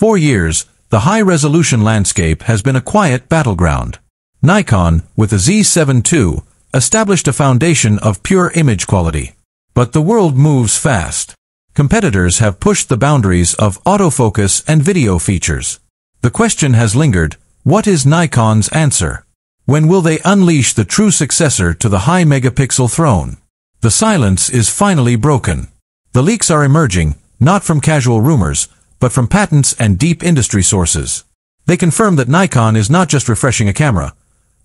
For years, the high-resolution landscape has been a quiet battleground. Nikon, with the Z7 II, established a foundation of pure image quality. But the world moves fast. Competitors have pushed the boundaries of autofocus and video features. The question has lingered, what is Nikon's answer? When will they unleash the true successor to the high megapixel throne? The silence is finally broken. The leaks are emerging, not from casual rumors, but from patents and deep industry sources. They confirm that Nikon is not just refreshing a camera.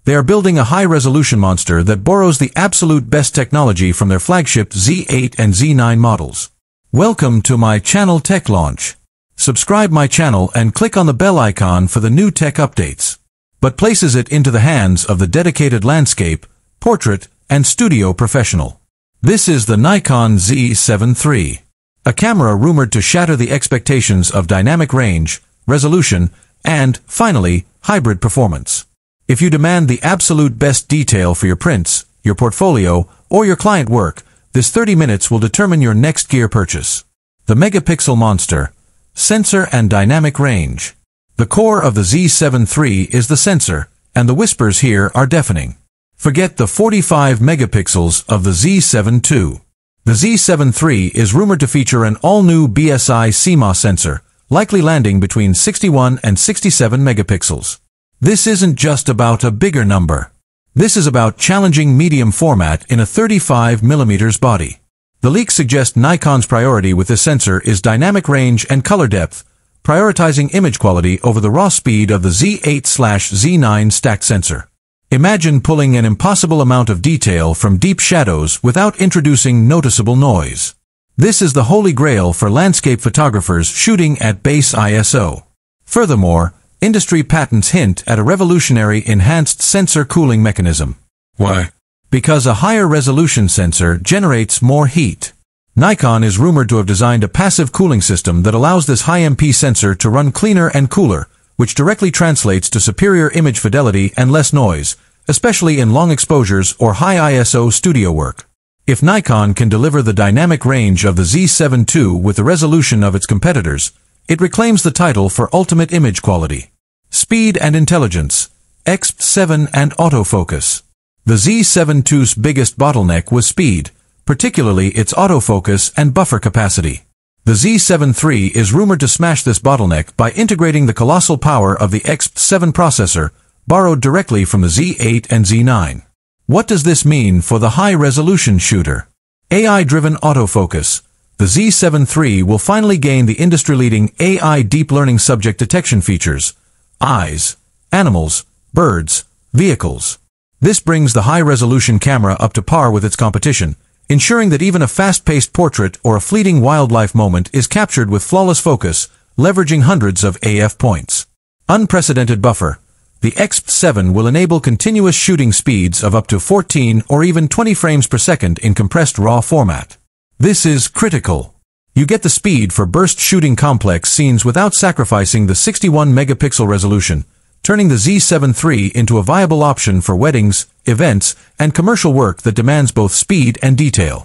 They are building a high-resolution monster that borrows the absolute best technology from their flagship Z8 and Z9 models. Welcome to my channel Tech Launch. Subscribe my channel and click on the bell icon for the new tech updates. But places it into the hands of the dedicated landscape, portrait, and studio professional. This is the Nikon Z7 III. A camera rumored to shatter the expectations of dynamic range, resolution, and, finally, hybrid performance. If you demand the absolute best detail for your prints, your portfolio, or your client work, this 30 minutes will determine your next gear purchase. The Megapixel Monster, Sensor and Dynamic Range. The core of the Z7 III is the sensor, and the whispers here are deafening. Forget the 45 megapixels of the Z7 II. The Z7 III is rumored to feature an all-new BSI CMOS sensor, likely landing between 61 and 67 megapixels. This isn't just about a bigger number. This is about challenging medium format in a 35 millimeters body. The leaks suggest Nikon's priority with this sensor is dynamic range and color depth, prioritizing image quality over the raw speed of the Z8-Z9 stacked sensor. Imagine pulling an impossible amount of detail from deep shadows without introducing noticeable noise. This is the holy grail for landscape photographers shooting at base ISO. Furthermore, industry patents hint at a revolutionary enhanced sensor cooling mechanism. Why? Because a higher resolution sensor generates more heat. Nikon is rumored to have designed a passive cooling system that allows this high MP sensor to run cleaner and cooler, which directly translates to superior image fidelity and less noise, especially in long exposures or high ISO studio work. If Nikon can deliver the dynamic range of the Z7 II with the resolution of its competitors, it reclaims the title for ultimate image quality. Speed and intelligence, EXPEED 7 and autofocus. The Z7 II's biggest bottleneck was speed, particularly its autofocus and buffer capacity. The Z7 III is rumored to smash this bottleneck by integrating the colossal power of the EXPEED 7 processor, borrowed directly from the Z8 and Z9. What does this mean for the high-resolution shooter? AI-driven autofocus. The Z7 III will finally gain the industry-leading AI deep learning subject detection features. Eyes, animals, birds, vehicles. This brings the high-resolution camera up to par with its competition, ensuring that even a fast-paced portrait or a fleeting wildlife moment is captured with flawless focus, leveraging hundreds of AF points. Unprecedented buffer. The EXPEED 7 will enable continuous shooting speeds of up to 14 or even 20 frames per second in compressed RAW format. This is critical. You get the speed for burst shooting complex scenes without sacrificing the 61 megapixel resolution, turning the Z7 III into a viable option for weddings, events, and commercial work that demands both speed and detail.